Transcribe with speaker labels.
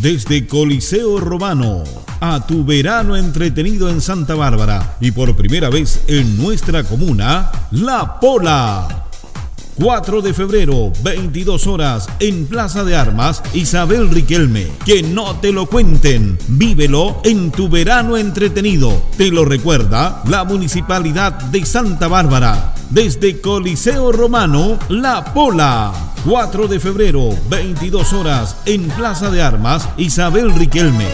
Speaker 1: Desde Coliseo Romano a tu verano entretenido en Santa Bárbara y por primera vez en nuestra comuna, La Pola. 4 de febrero, 22 horas, en Plaza de Armas, Isabel Riquelme. Que no te lo cuenten, vívelo en tu verano entretenido. Te lo recuerda la Municipalidad de Santa Bárbara. Desde Coliseo Romano, La Pola. 4 de febrero, 22 horas, en Plaza de Armas, Isabel Riquelme.